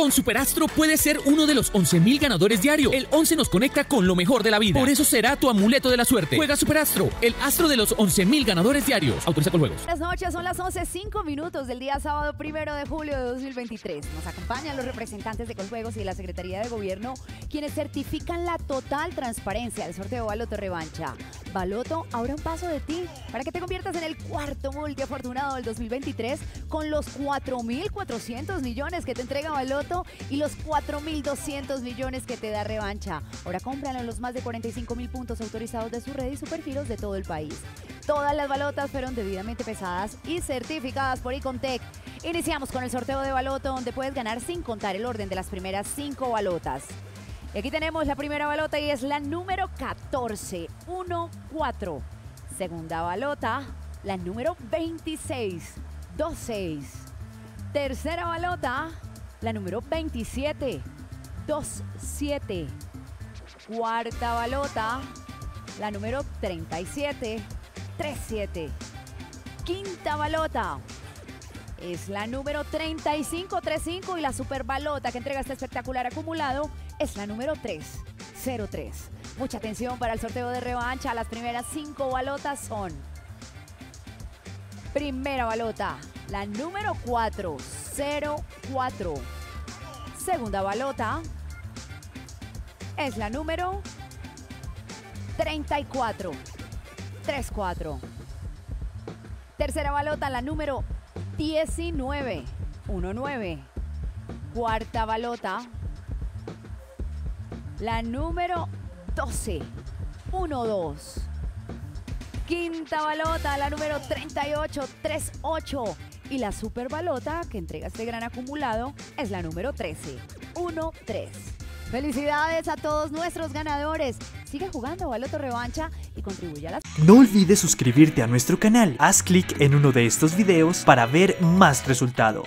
Con Superastro puedes ser uno de los 11.000 ganadores diario. El 11 nos conecta con lo mejor de la vida. Por eso será tu amuleto de la suerte. Juega Superastro, el astro de los 11.000 ganadores diarios. Autoriza con juegos. Buenas noches, son las 11.05 minutos del día sábado primero de julio de 2023. Nos acompañan los representantes de Coljuegos y la Secretaría de Gobierno, quienes certifican la total transparencia del sorteo Baloto Revancha. Baloto, ahora un paso de ti para que te conviertas en el cuarto multiafortunado del 2023 con los 4.400 millones que te entrega Baloto y los 4.200 millones que te da Revancha. Ahora cómpralo en los más de 45.000 puntos autorizados de su red y superfilos de todo el país. Todas las balotas fueron debidamente pesadas y certificadas por Icontec. Iniciamos con el sorteo de baloto donde puedes ganar sin contar el orden de las primeras cinco balotas. Y aquí tenemos la primera balota y es la número 14, 1, 4. Segunda balota, la número 26, 2, 6. Tercera balota, la número 27, 2, 7. Cuarta balota, la número 37, 3, 7. Quinta balota, es la número 3535 y la super balota que entrega este espectacular acumulado es la número 303. Mucha atención para el sorteo de revancha. Las primeras cinco balotas son. Primera balota, la número 404. Segunda balota es la número 34. 34. Tercera balota, la número 19. 19. Cuarta balota. La número 12. 12. Quinta balota, la número 38. 38. Y la super balota que entrega este gran acumulado es la número 13. 13. Felicidades a todos nuestros ganadores. Sigue jugando Baloto Revancha y contribuye a la... No olvides suscribirte a nuestro canal. Haz clic en uno de estos videos para ver más resultados.